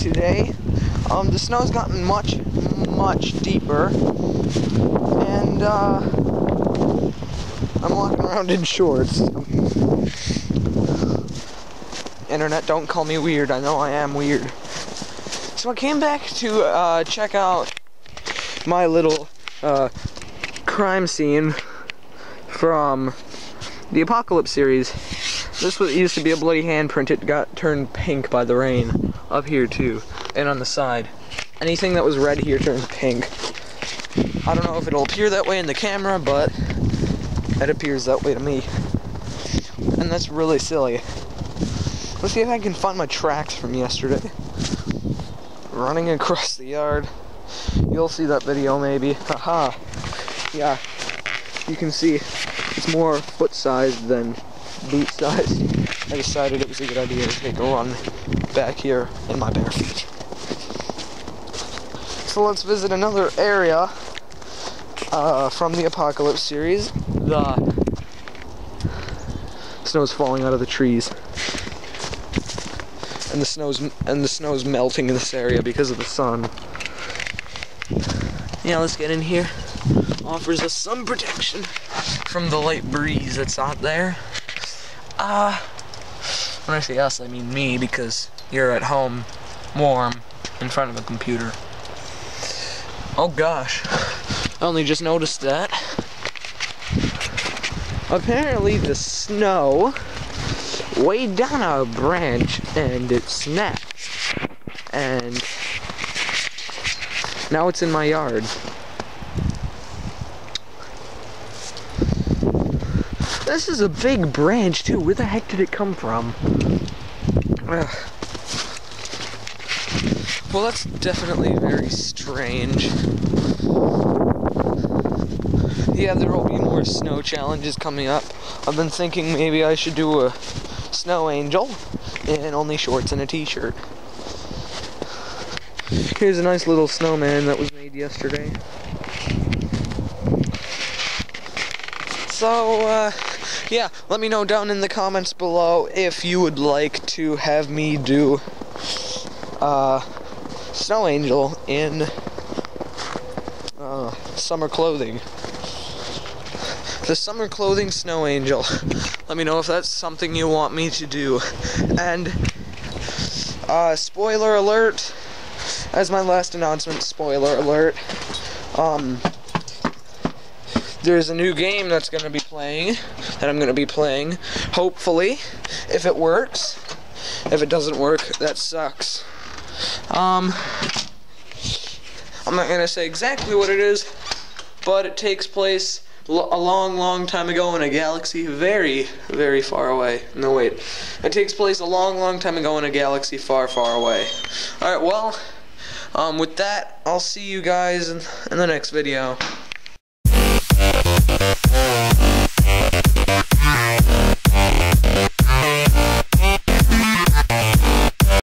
today. Um, the snow's gotten much, much deeper, and uh, I'm walking around in shorts. Internet, don't call me weird. I know I am weird. So I came back to uh, check out my little uh, crime scene from the Apocalypse series. This was used to be a bloody handprint. It got turned pink by the rain up here too, and on the side. Anything that was red here turned pink. I don't know if it'll appear that way in the camera, but it appears that way to me. And that's really silly. Let's see if I can find my tracks from yesterday. Running across the yard. You'll see that video maybe. Haha. Yeah. You can see it's more foot sized than boot size. I decided it was a good idea to take a run back here in my bare feet. So let's visit another area uh, from the Apocalypse series. The snow's falling out of the trees. And the snow's and the snow's melting in this area because of the sun. Yeah, let's get in here. Offers us some protection from the light breeze that's out there. Uh, when I say us, I mean me, because you're at home, warm, in front of a computer. Oh gosh, I only just noticed that. Apparently the snow weighed down a branch and it snapped. And now it's in my yard. This is a big branch too. Where the heck did it come from? Ugh. Well, that's definitely very strange. Yeah, there will be more snow challenges coming up. I've been thinking maybe I should do a snow angel in only shorts and a t-shirt. Here's a nice little snowman that was made yesterday. So, uh, yeah, let me know down in the comments below if you would like to have me do uh, Snow Angel in uh, summer clothing. The summer clothing Snow Angel. Let me know if that's something you want me to do. And, uh, spoiler alert, as my last announcement, spoiler alert, um, there's a new game that's going to be playing, that I'm going to be playing, hopefully, if it works. If it doesn't work, that sucks. Um, I'm not going to say exactly what it is, but it takes place a long, long time ago in a galaxy very, very far away. No, wait. It takes place a long, long time ago in a galaxy far, far away. Alright, well, um, with that, I'll see you guys in, in the next video.